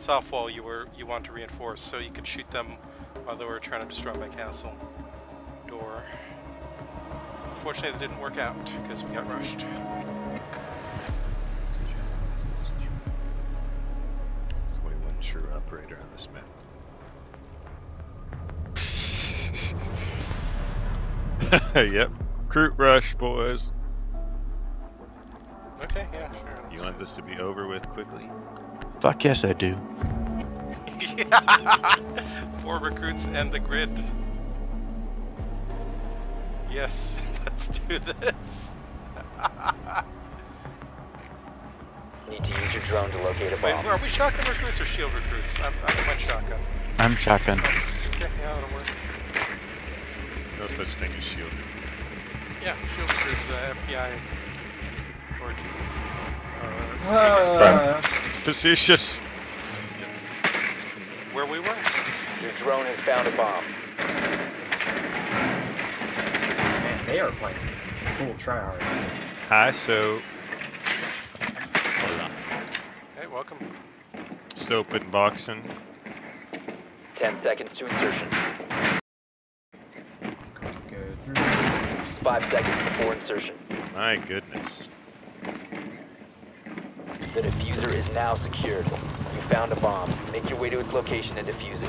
south wall you were you want to reinforce, so you could shoot them while they were trying to destroy my castle door. Unfortunately, that didn't work out because we got rushed. There's only one true operator on this map. yep. Recruit rush, boys. Okay, yeah, sure. You want this to be over with quickly? Fuck yes, I do. Four recruits and the grid. Yes, let's do this. Need to use your drone to locate a bomb. Wait, bomb. are we shotgun recruits or shield recruits? I'm, I went shotgun. I'm shotgun. Okay, yeah, that'll work. No such thing as shield. Yeah, shield recruits, uh, FBI origin. Uh, Uh, Facetious. where we were. Your drone has found a bomb. man, they are playing full tryhard. Hi, so Hey, welcome. just open boxing. Ten seconds to insertion. Go through. Five seconds before insertion. My goodness. The diffuser is now secured. You found a bomb. Make your way to its location and defuse it.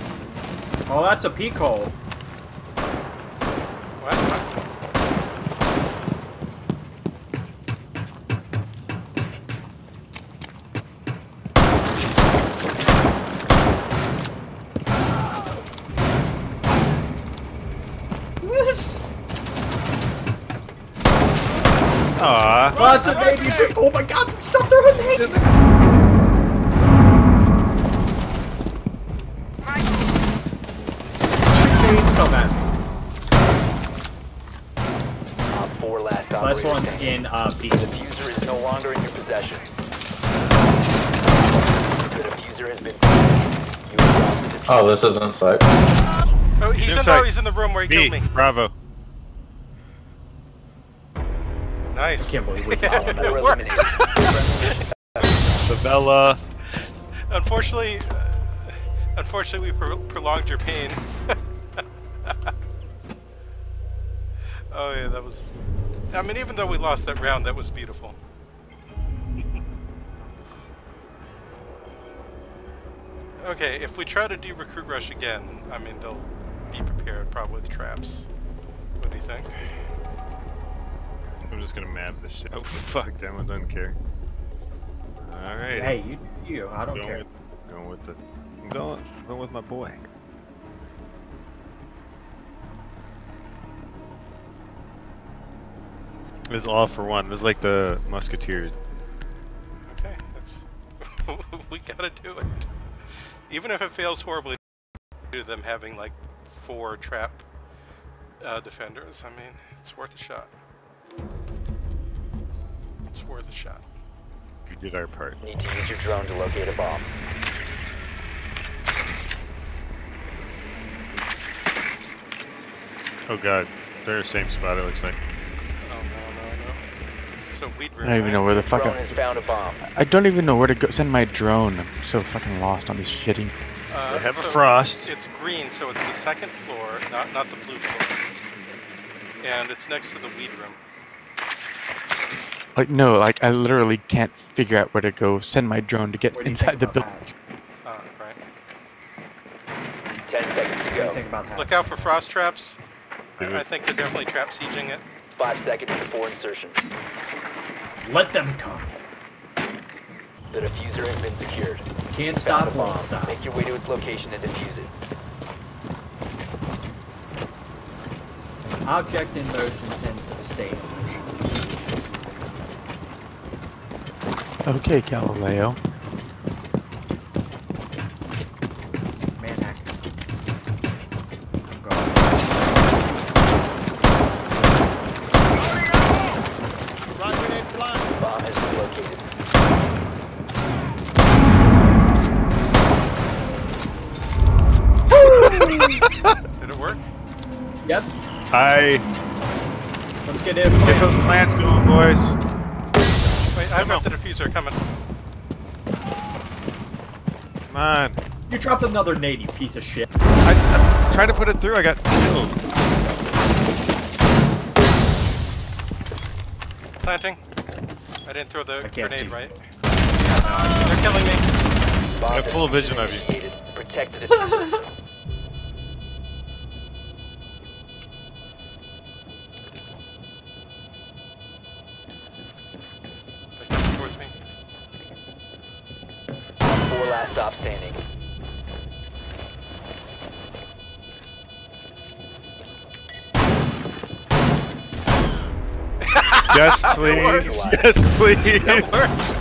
Oh, that's a peek hole. What? what? Aw. Oh, that's a baby. Oh my god, stop throwing hate. Chains come at me. Op 4 last Last operator one's in uh, B. The diffuser is no longer in your possession. The diffuser has been You have the diffuser. Oh, this isn't sight. Oh, he's, He's in, inside. no, he's in the room where he B. killed me. Bravo. Nice. Can't believe we it followed that. Four eliminated. Favela. Unfortunately, uh, unfortunately, we pro prolonged your pain. oh yeah, that was. I mean, even though we lost that round, that was beautiful. okay, if we try to do recruit rush again, I mean, they'll be prepared, probably with traps. What do you think? I'm just gonna map this shit. Oh fuck, Demo doesn't care. Alright. Hey, you, you. I don't going care. with, going with the. I'm going, going with my boy. This is all for one. This is like the Musketeers. Okay, that's we gotta do it. Even if it fails horribly, to them having like four trap uh, defenders. I mean, it's worth a shot. It's worth a shot. We did our part. Need to use your drone to locate a bomb. Oh god, they're in the same spot. It looks like. Oh no no no. So weed room. I don't even know where the fuck I... has found a bomb. I don't even know where to go send my drone. I'm so fucking lost on this shitty. Uh, They have a frost. It's green, so it's the second floor, not not the blue floor. And it's next to the weed room. Like no, like I literally can't figure out where to go send my drone to get What inside the building. hatch? Uh, right. Ten seconds to What do go. you think about hatch? Look out for frost traps. Do I, I think they're definitely trap sieging it. Five seconds before insertion. Let them come. The diffuser has been secured. Can't Found stop, a won't bomb. stop. Make your way to its location and defuse it. Object in motion tends to stay in motion. Okay, Galileo. Man hack. I'm going. Bomb has been located. Did it work? Yes. Hi. Let's get in. Get those plants going, boys. Wait, I've got the diffuser coming. Come on. You dropped another nade, you piece of shit. I, I tried to put it through. I got killed. Planting. I didn't throw the grenade see. right. They're killing me. I have full diffuser vision of you. initiated. Four last stop standing. Yes, please. Yes, please. That worked.